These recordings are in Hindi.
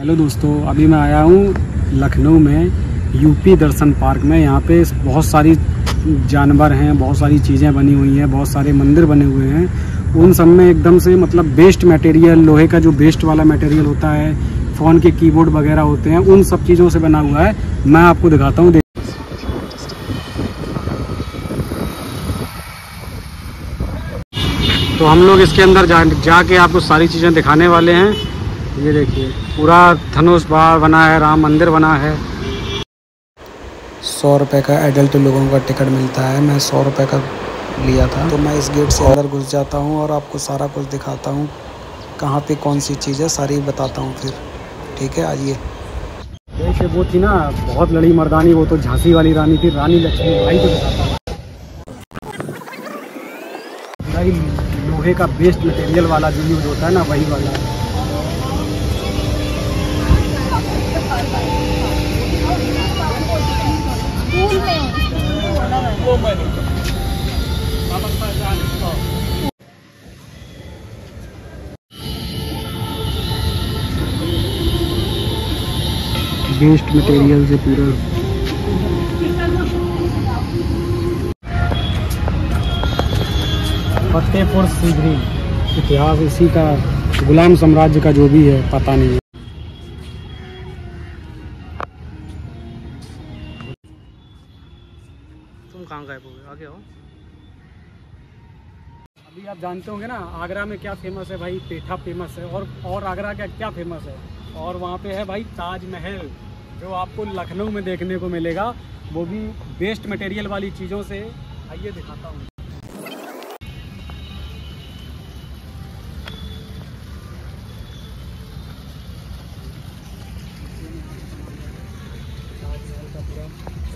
हेलो दोस्तों, अभी मैं आया हूँ लखनऊ में, यूपी दर्शन पार्क में। यहाँ पे बहुत सारी जानवर हैं, बहुत सारी चीज़ें बनी हुई हैं, बहुत सारे मंदिर बने हुए हैं। उन सब में एकदम से मतलब बेस्ट मटेरियल लोहे का जो बेस्ट वाला मटेरियल होता है फ़ोन के कीबोर्ड वगैरह होते हैं, उन सब चीज़ों से बना हुआ है। मैं आपको दिखाता हूँ तो हम लोग इसके अंदर जा, जाके आपको सारी चीज़ें दिखाने वाले हैं। ये देखिए। पूरा धनुष बार बना है राम मंदिर बना है। सौ रुपये का एडल्ट लोगों का टिकट मिलता है मैं सौ रुपये का लिया था। तो मैं इस गेट से अंदर घुस जाता हूँ और आपको सारा कुछ दिखाता हूँ। कहाँ पे कौन सी चीज़ है सारी बताता हूँ फिर। ठीक है आइए। जैसे वो थी ना बहुत लड़ी मर्दानी वो तो झांसी वाली रानी थी रानी लक्ष्मी भाई को दिखाता हूँ। भाई लोहे का बेस्ट मटेरियल वाला जो यूज़ होता है ना वही वाला। बेस्ट मटेरियल से पूरा। फतेहपुर सीकरी इतिहास इसी का गुलाम साम्राज्य का जो भी है पता नहीं तुम कहाँ गए हो आगे आओ। अभी आप जानते होंगे ना आगरा में क्या फ़ेमस है भाई? पेठा फ़ेमस है। और और आगरा का क्या फ़ेमस है? और वहाँ पे है भाई ताजमहल। जो आपको लखनऊ में देखने को मिलेगा, वो भी बेस्ट मटेरियल वाली चीज़ों से। आइए दिखाता हूँ।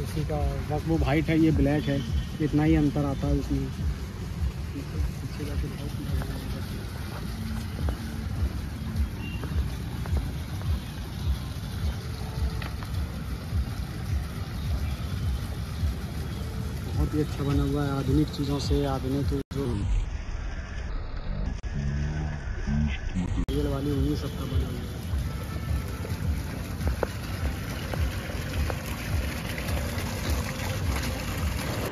इसी का बस वो वाइट है, ये ब्लैक है। इतना ही अंतर आता है उसमें पीछे जाके बहुत मज़ा आएगा। ही अच्छा बना हुआ है, आधुनिक चीज़ों से, आधुनिक जो रियल वाली उन्हीं सब का बना हुआ है।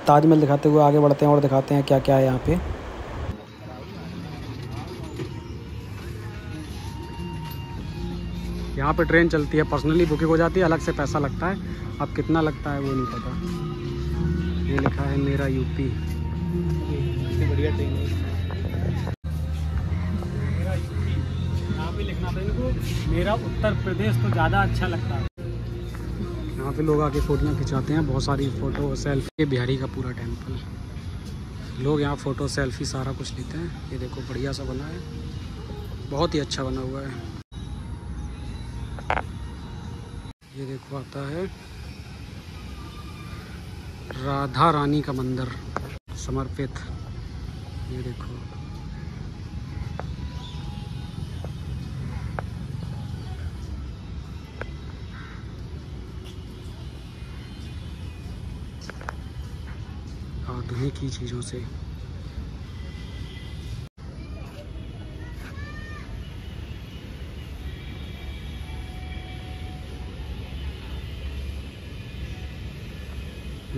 ताजमहल दिखाते हुए आगे बढ़ते हैं और दिखाते हैं क्या क्या है यहाँ पे। यहाँ पे ट्रेन चलती है, पर्सनली बुकिंग हो जाती है, अलग से पैसा लगता है, अब कितना लगता है वो नहीं पता। ये लिखा है मेरा यूपी। बढ़िया ट्रेन है मेरा पे लिखना था इनको मेरा उत्तर प्रदेश तो ज़्यादा अच्छा लगता है। यहाँ पे लोग आके फोटोਆਂ खिंचाते हैं बहुत सारी फ़ोटो सेल्फी। बिहारी का पूरा टेंपल लोग यहाँ फ़ोटो सेल्फी सारा कुछ लेते हैं। ये देखो बढ़िया सा बना है। बहुत ही अच्छा बना हुआ है। ये देखो आता है। राधा रानी का मंदिर समर्पित। ये देखो। आधुनिक ही चीज़ों से।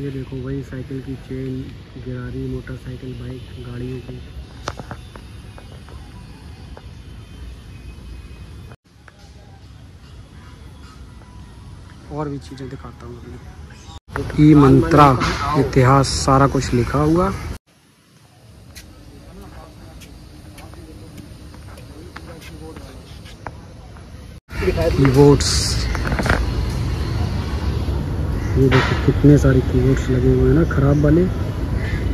ये देखो वही साइकिल की चेन, गिरारी, मोटरसाइकिल, बाइक, गाड़ियों की। और भी चीज़ें दिखाता हूँ ई मंत्रा, इतिहास, सारा कुछ लिखा हुआ। कीबोर्ड्स। ये देखो कितने सारे कीबोर्ड्स लगे हुए हैं ना, खराब वाले।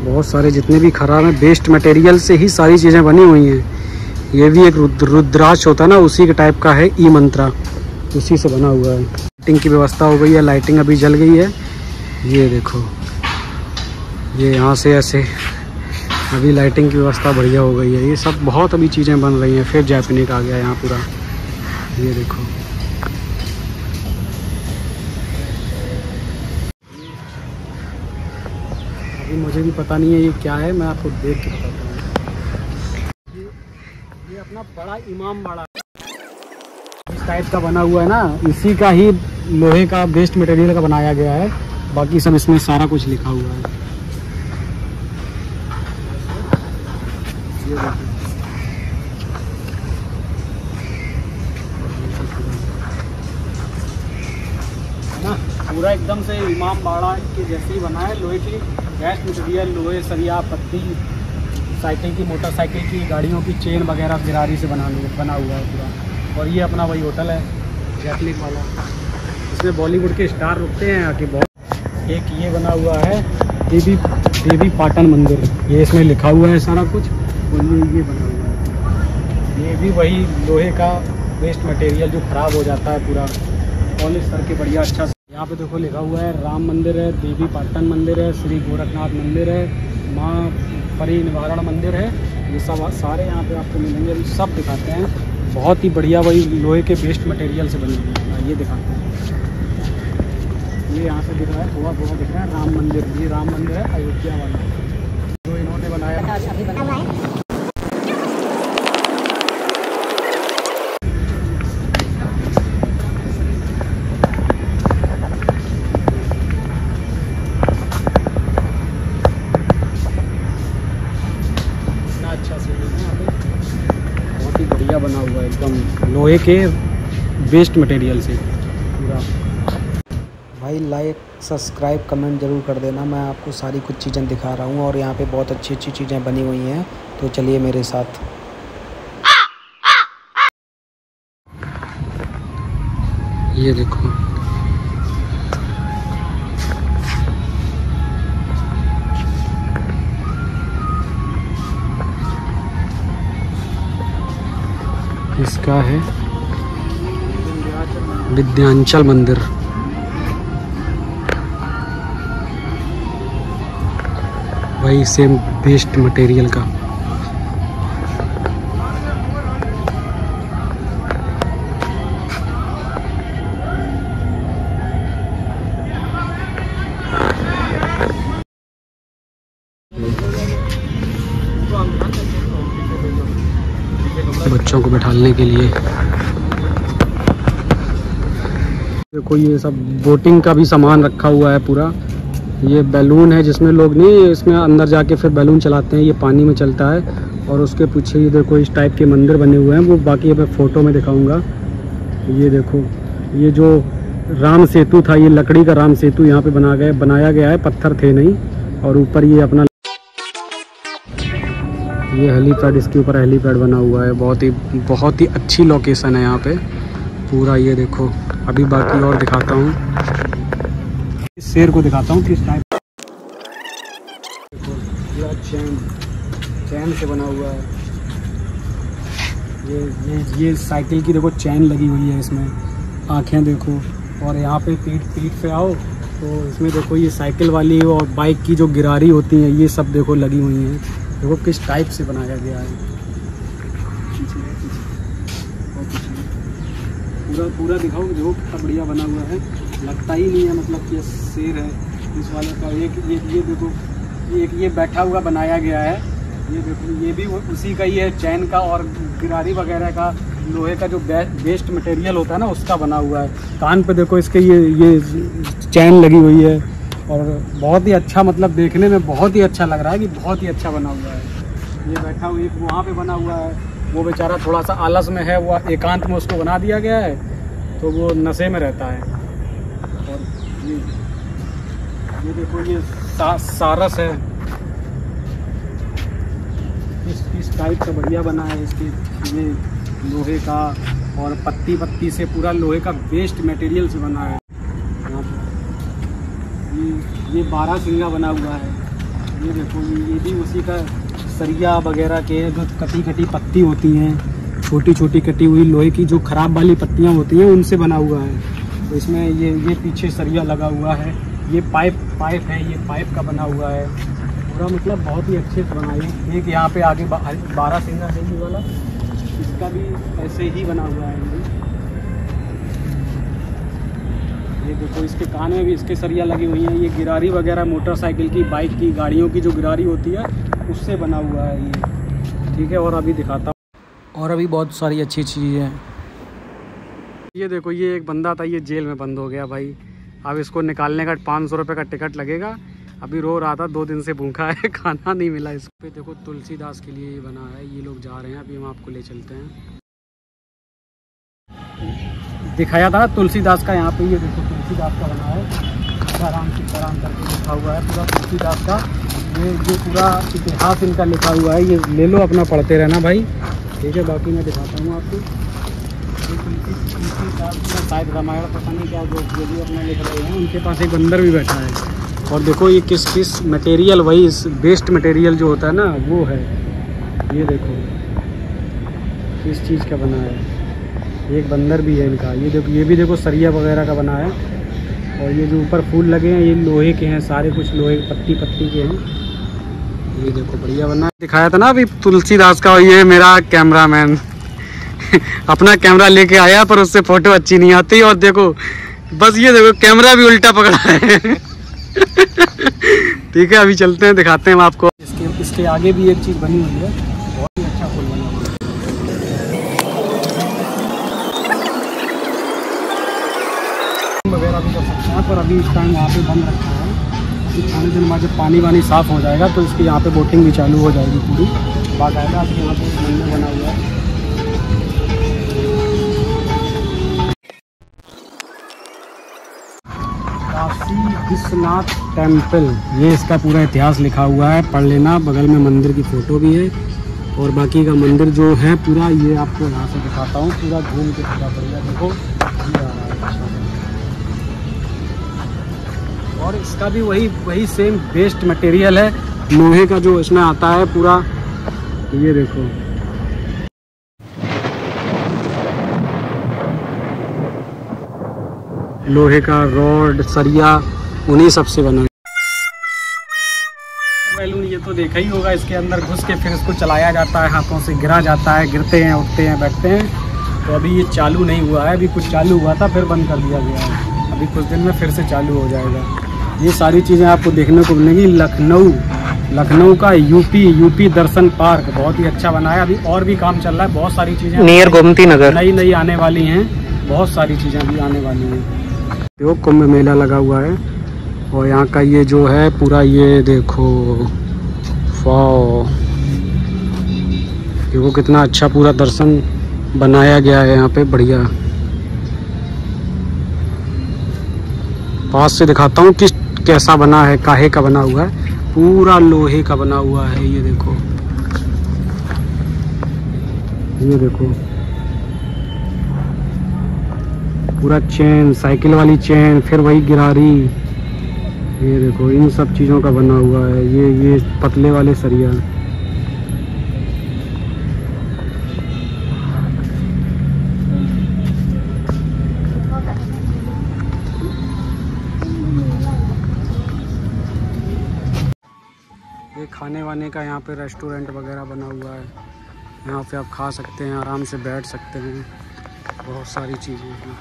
बहुत सारे जितने भी खराब हैं बेस्ट मटेरियल से ही सारी चीज़ें बनी हुई हैं। ये भी एक रुद्र, रुद्राक्ष होता है ना, उसी के टाइप का है ई मंत्रा। उसी से बना हुआ है। लाइटिंग की व्यवस्था हो गई है लाइटिंग अभी जल गई है। ये देखो, ये यहाँ से ऐसे। अभी लाइटिंग की व्यवस्था बढ़िया हो गई है। ये सब बहुत अभी चीज़ें बन रही हैं, फिर जैपनिक आ गया यहाँ पूरा। ये देखो। अभी मुझे भी पता नहीं है ये क्या है, मैं आपको देख के बताता हूँ। ये ये अपना बड़ा इमाम बाड़ा। इस टाइप का बना हुआ है ना, इसी का ही लोहे का बेस्ट मटेरियल का बनाया गया है। बाकी सब इसमें सारा कुछ लिखा हुआ है। ना, पूरा एकदम से इमाम बाड़ा के जैसे ही बना है, लोहे की बेस्ट मटेरियल, लोहे, सरिया, पत्ती, साइकिल की, मोटरसाइकिल की, गाड़ियों की चेन वगैरह गिरारी से बना बना हुआ है पूरा। और ये अपना वही होटल है जैकलिक वाला। इसमें बॉलीवुड के स्टार रुकते हैं आके बहुत। एक ये बना हुआ है, देवी देवी पाटन मंदिर। ये इसमें लिखा हुआ है सारा कुछ और ये ये बना हुआ है। ये भी वही लोहे का वेस्ट मटेरियल जो ख़राब हो जाता है पूरा। पॉलिश करके बढ़िया अच्छा यहाँ पे देखो लिखा हुआ है, राम मंदिर है, देवी पाटन मंदिर है, श्री गोरखनाथ मंदिर है, माँ परि निवारण मंदिर है। ये सब सारे यहाँ पे आपको मिलेंगे। अभी सब दिखाते हैं। बहुत ही बढ़िया वही लोहे के बेस्ट मटेरियल से बनी हुई है। ये दिखाते हैं। ये यहाँ से दिख रहा है थोड़ा थोड़ा दिख रहा है। राम मंदिर, ये राम मंदिर है, अयोध्या वाला। जो इन्होंने बनाया। लोहे के वेस्ट मटेरियल से। पूरा। भाई लाइक सब्सक्राइब कमेंट ज़रूर कर देना। मैं आपको सारी कुछ चीज़ें दिखा रहा हूँ और यहाँ पे बहुत अच्छी अच्छी चीज़ें बनी हुई हैं। तो चलिए मेरे साथ। ये देखो। इसका है विद्यांचल मंदिर। वही सेम बेस्ट मटेरियल का। बच्चों को बैठाने के लिए देखो, ये सब बोटिंग का भी सामान रखा हुआ है पूरा। ये बैलून है जिसमें लोग नहीं इसमें अंदर जाके फिर बैलून चलाते हैं, ये पानी में चलता है। और उसके पीछे ये देखो, इस टाइप के मंदिर बने हुए हैं। वो बाकी मैं फ़ोटो में दिखाऊँगा। ये देखो, ये जो राम सेतु था, ये लकड़ी का राम सेतु यहाँ पे बना गया, बनाया गया है, पत्थर थे नहीं। और ऊपर ये अपना ये हेलीपैड, इसके ऊपर हेलीपैड बना हुआ है। बहुत ही बहुत ही अच्छी लोकेशन है यहाँ पे। पूरा ये देखो। अभी बाकी और दिखाता हूँ। शेर को दिखाता हूँ किस टाइप पूरा चैन चैन से बना हुआ है। ये ये ये साइकिल की देखो चैन लगी हुई है इसमें। आँखें देखो। और यहाँ पे पीठ पीठ पे आओ। तो इसमें देखो ये साइकिल वाली और बाइक की जो गिरारी होती है, ये सब देखो लगी हुई हैं। देखो किस टाइप से बनाया गया है पीछे है, पीछे। और पीछे। पूरा पूरा दिखाओ देखो कितना बढ़िया बना हुआ है। लगता ही नहीं है मतलब कि शेर है। इस वाले का एक, ये ये देखो, एक ये बैठा हुआ बनाया गया है। ये देखो, ये भी उसी का ही है, चैन का और गिरारी वगैरह का, लोहे का जो बेस्ट मटेरियल होता है ना, उसका बना हुआ है। कान पे देखो इसके ये ये चैन लगी हुई है। और बहुत ही अच्छा मतलब देखने में बहुत ही अच्छा लग रहा है कि बहुत ही अच्छा बना हुआ है। ये बैठा हुआ, एक वहाँ पे बना हुआ है। वो बेचारा थोड़ा सा आलस में है, वो एकांत में उसको बना दिया गया है। तो वो नशे में रहता है। और ये ये देखो ये सा, सारस है। इस इस टाइप का बढ़िया बना है इसके ये लोहे का और पत्ती पत्ती से पूरा लोहे का वेस्ट मटेरियल से बना है। ये ये बारह सिंगा बना हुआ है। ये देखो ये भी उसी का सरिया वगैरह के जो कटी कटी पत्ती होती हैं। छोटी छोटी कटी हुई लोहे की जो खराब वाली पत्तियाँ होती हैं, उनसे बना हुआ है। तो इसमें ये ये पीछे सरिया लगा हुआ है। ये पाइप पाइप है, ये पाइप का बना हुआ है। पूरा मतलब बहुत ही अच्छे से बनाई है। एक यहाँ पे आगे बा- बारह सिंगा ये वाला। इसका भी ऐसे ही बना हुआ है। ये देखो, इसके कान में भी इसके सरिया लगी हुई हैं। ये गिरारी वगैरह, मोटरसाइकिल की, बाइक की, गाड़ियों की जो गिरारी होती है, उससे बना हुआ है ये। ठीक है, और अभी दिखाता हूँ। और अभी बहुत सारी अच्छी अच्छी चीज़ें हैं। ये देखो, ये एक बंदा था, ये जेल में बंद हो गया भाई। अब इसको निकालने का पाँच सौ रुपये का टिकट लगेगा। अभी रो रहा था, दो दिन से भूखा है, खाना नहीं मिला इसको। पे देखो, तुलसीदास के लिए ये बना है, ये लोग जा रहे हैं, अभी हम आपको ले चलते हैं। दिखाया था तुलसीदास का यहाँ पे, ये देखो तुलसीदास का बना है। सीताराम सीताराम करके लिखा हुआ है, पूरा तुलसीदास का। ये जो पूरा इतिहास इनका लिखा हुआ है, ये ले लो, अपना पढ़ते रहना भाई। ठीक है, बाकी मैं दिखाता हूँ आपको। शायद रामायण पता नहीं क्या जो जो भी अपना लिख रहे हैं, उनके पास एक बंदर भी बैठा है। और देखो ये किस किस मटेरियल वही बेस्ट मटेरियल जो होता है ना, वो है। ये देखो, किस चीज़ का बना है। एक बंदर भी है इनका। ये देखो, ये भी देखो सरिया वगैरह का बना है। और ये जो ऊपर फूल लगे हैं, ये लोहे के हैं, सारे कुछ लोहे पत्ती पत्ती के हैं। ये देखो, बढ़िया बना। दिखाया था ना अभी तुलसीदास का, ये मेरा कैमरामैन। अपना कैमरा लेके आया, पर उससे फ़ोटो अच्छी नहीं आती। और देखो, बस ये देखो, कैमरा भी उल्टा पकड़ा है। ठीक है, अभी चलते हैं, दिखाते हैं आपको। इसके इसके आगे भी एक चीज़ बनी हुई है। बहुत ही अच्छा फूल बना हुआ है। वगैरह भी कर सकते हैं, पर अभी इस टाइम यहाँ पे बंद रखा खाने दिन जब पानी वानी साफ़ हो जाएगा तो इसकी यहाँ पे बोटिंग भी चालू हो जाएगी पूरी। बाकायदा अभी यहाँ पे मंदिर बना हुआ है। विश्वनाथ टेंपल ये इसका पूरा इतिहास लिखा हुआ है, पढ़ लेना। बगल में मंदिर की फ़ोटो भी है। और बाकी का मंदिर जो है पूरा, ये आपको यहाँ से दिखाता हूँ। पूरा घूम के पूरा बढ़िया देखो और इसका भी वही वही सेम बेस्ट मटेरियल है। लोहे का जो इसमें आता है पूरा, ये देखो। लोहे का रॉड सरिया, उन्हीं सबसे बना। बैलून ये तो देखा ही होगा, इसके अंदर घुस के फिर इसको चलाया जाता है, हाथों से गिरा जाता है, गिरते हैं, उठते हैं, बैठते हैं। तो अभी ये चालू नहीं हुआ है, अभी कुछ चालू हुआ था, फिर बंद कर दिया गया है। अभी कुछ दिन में फिर से चालू हो जाएगा। ये सारी चीज़ें आपको देखने को मिलेंगी। लखनऊ लखनऊ का यूपी यूपी दर्शन पार्क बहुत ही अच्छा बना है। अभी और भी काम चल रहा है। बहुत सारी चीज़ें नियर गोमती नगर नई नई आने वाली हैं। बहुत सारी चीज़ें भी आने वाली हैं। देखो कुंभ मेला लगा हुआ है। और यहाँ का ये जो है पूरा ये देखो वाओ। देखो कितना अच्छा पूरा दर्शन बनाया गया है यहाँ पे। बढ़िया। पास से दिखाता हूँ किस कैसा बना है, काहे का बना हुआ है, पूरा लोहे का बना हुआ है ये देखो। ये देखो। पूरा चैन, साइकिल वाली चैन, फिर वही गिरारी। ये देखो, इन सब चीज़ों का बना हुआ है। ये ये पतले वाले सरिया। खाने वाने का यहाँ पे रेस्टोरेंट वगैरह बना हुआ है। यहाँ पे आप खा सकते हैं, आराम से बैठ सकते हैं। बहुत सारी चीज़ें हैं।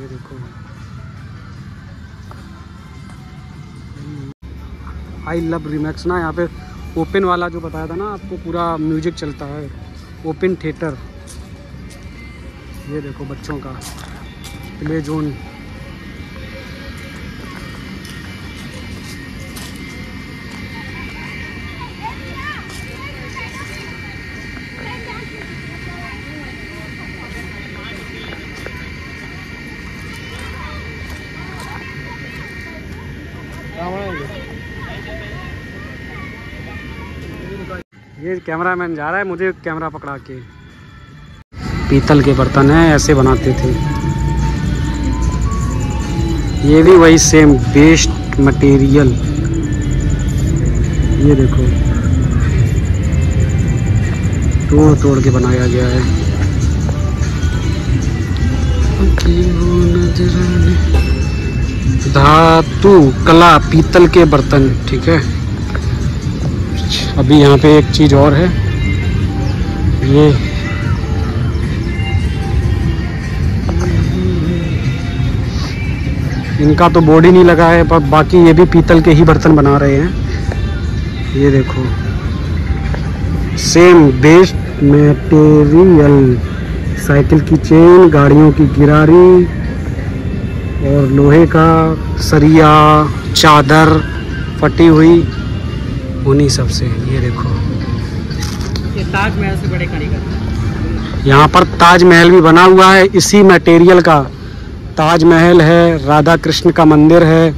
ये देखो। आई लव रिमैक्स ना, यहाँ पे ओपन वाला जो बताया था ना, आपको पूरा म्यूज़िक चलता है। ओपन थिएटर ये देखो बच्चों का। प्ले जोन ये कैमरामैन जा रहा है, मुझे कैमरा पकड़ा के। पीतल के बर्तन है, ऐसे बनाते थे। ये भी वही सेम बेस्ट मटेरियल ये देखो। तोड़ तोड़ के बनाया गया है। धातु, कला, पीतल के बर्तन, ठीक है? अभी यहाँ पे एक चीज़ और है। ये इनका तो बोर्ड ही नहीं लगा है, पर बाकी ये भी पीतल के ही बर्तन बना रहे हैं। ये देखो। सेम बेस्ट मटेरियल साइकिल की चेन गाड़ियों की गिरारी, और लोहे का सरिया, चादर फटी हुई। उन्हीं सबसे ये देखो। ये ताजमहल से बड़े कारीगर। यहाँ पर ताजमहल भी बना हुआ है इसी मटेरियल का। ताजमहल है राधा कृष्ण का मंदिर है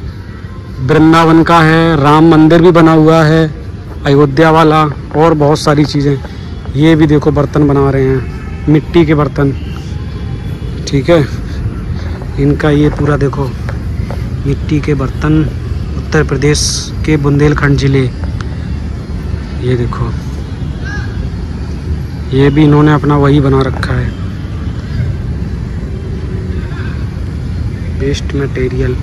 वृंदावन का है राम मंदिर भी बना हुआ है अयोध्या वाला और बहुत सारी चीज़ें। ये भी देखो बर्तन बना रहे हैं मिट्टी के बर्तन। ठीक है? इनका ये पूरा देखो मिट्टी के बर्तन उत्तर प्रदेश के बुंदेलखंड ज़िले। ये देखो। ये भी इन्होंने अपना वही बना रखा है। वेस्ट मटेरियल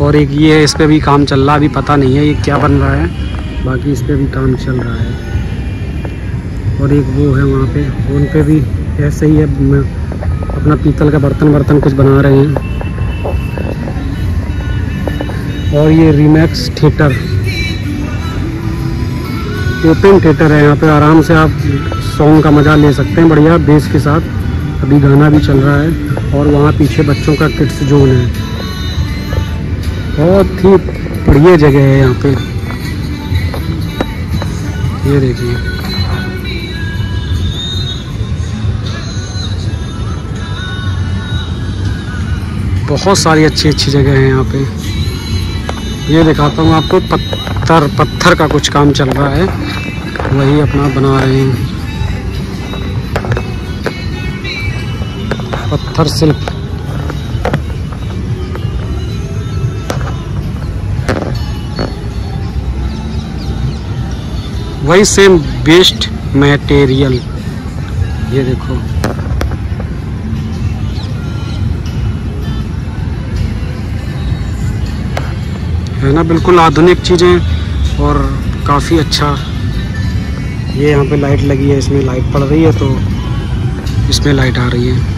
और एक ये है, इस पे भी काम चल रहा है, अभी पता नहीं है ये क्या बन रहा है। बाकी इस पर भी काम चल रहा है। और एक वो है वहाँ पे, उन पे भी ऐसे ही है अपना पीतल का बर्तन बर्तन कुछ बना रहे हैं। और ये रिमैक्स थिएटर ओपन थिएटर है यहाँ पे, आराम से आप सॉन्ग का मज़ा ले सकते हैं, बढ़िया बेस के साथ। अभी गाना भी चल रहा है और वहाँ पीछे बच्चों का किड्स जोन है। बहुत ही बढ़िया जगह है यहाँ पे। ये देखिए। बहुत सारी अच्छी अच्छी जगह है यहाँ पे। ये दिखाता हूँ आपको, पत्थर पत्थर का कुछ काम चल रहा है। वही अपना बना रहे हैं। पत्थर शिल्प वही सेम बेस्ट मटेरियल ये देखो। है ना, बिल्कुल आधुनिक चीज़ें और काफ़ी अच्छा। ये यहाँ पे लाइट लगी है, इसमें लाइट पड़ रही है तो इसमें लाइट आ रही है।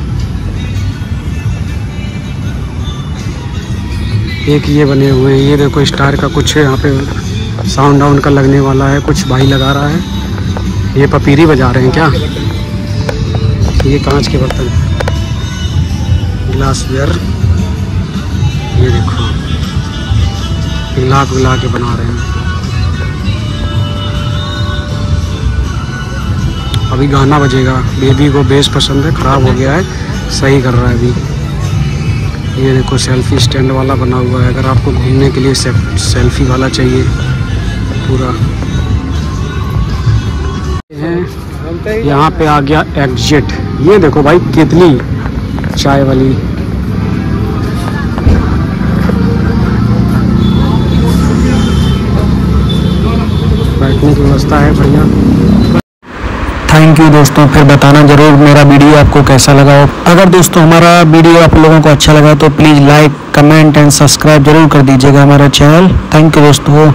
एक ये बने हुए हैं, ये देखो स्टार का कुछ यहाँ पे साउंड डाउन का लगने वाला है, कुछ भाई लगा रहा है। ये पपीरी बजा रहे हैं क्या? ये कांच के बर्तन। ग्लास वेयर ये देखो। पिघला पिघला के बना रहे हैं। अभी गाना बजेगा। बेबी को बेस पसंद है, ख़राब हो गया है, सही कर रहा है अभी। ये देखो, सेल्फी स्टैंड वाला बना हुआ है। अगर आपको घूमने के लिए सेल्फी वाला चाहिए, पूरा। यहाँ पे आ गया एग्जिट। ये देखो भाई कितनी चाय वाली। बैठने की व्यवस्था है, बढ़िया। थैंक यू दोस्तों, फिर बताना ज़रूर मेरा वीडियो आपको कैसा लगा हो। अगर दोस्तों हमारा वीडियो आप लोगों को अच्छा लगा तो please like comment and subscribe ज़रूर कर दीजिएगा हमारा चैनल थैंक यू दोस्तों।